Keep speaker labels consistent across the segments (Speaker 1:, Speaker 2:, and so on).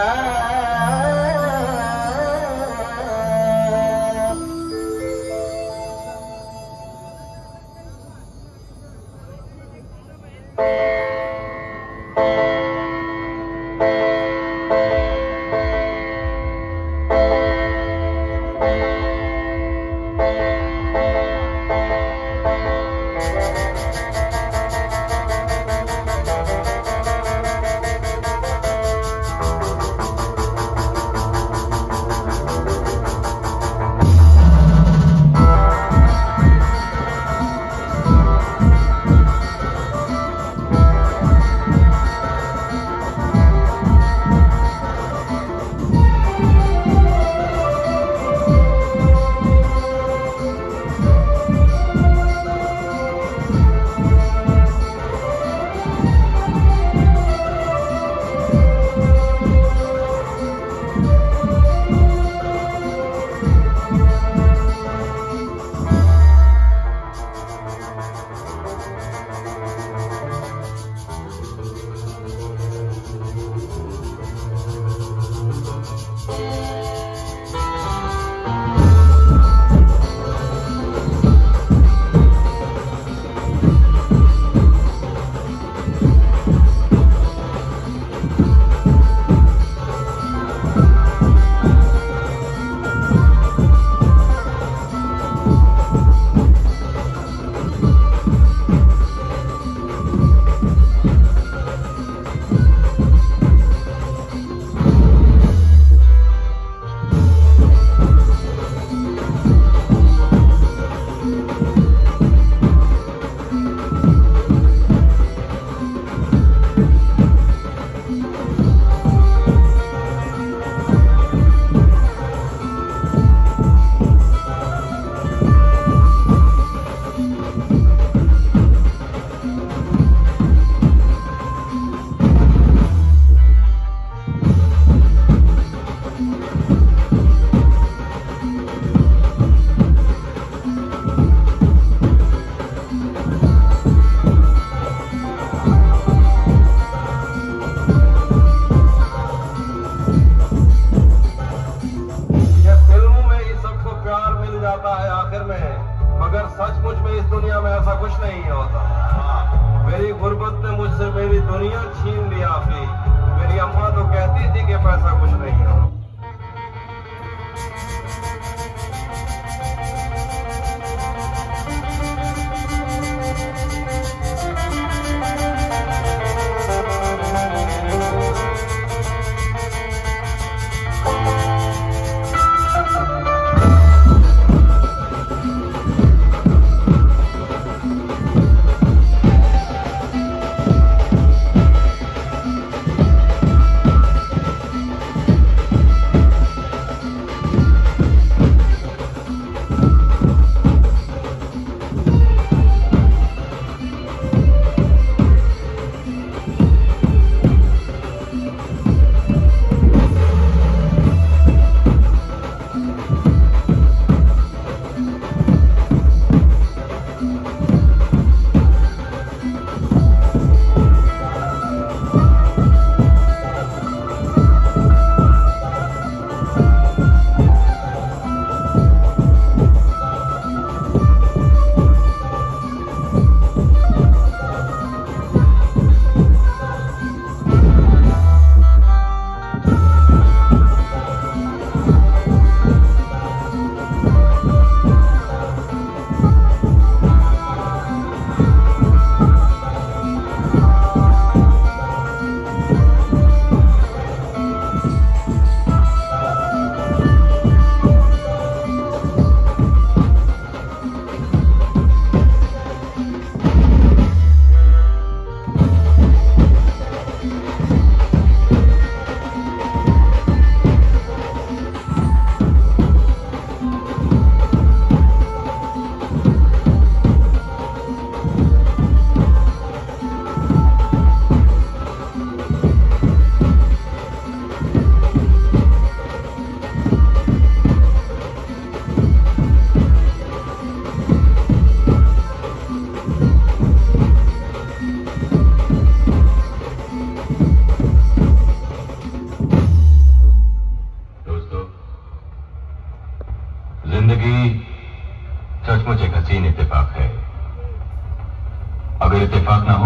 Speaker 1: Ah, जाता है आखिर में। मगर सचमुच में इस दुनिया में ऐसा कुछ नहीं होता। मेरी गुर्बत ने मुझसे मेरी दुनिया छीन लिया थी मेरी अम्मा तो कहती थी कि पैसा कुछ नहीं होता।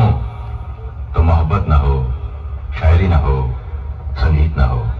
Speaker 2: हो। तो मोहब्बत ना हो शायरी ना हो संगीत ना हो।